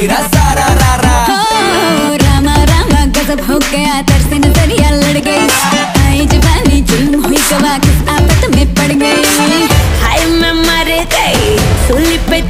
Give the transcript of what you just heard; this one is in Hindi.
तेरा सारा रारा हो, रामा रामा, गजब हो गया तर नज़रिया लड़ गई। आई जवानी जुल्म हुई तो गवा किस आफत में पड़ गई। हाय, मैं मर गई, सुली पे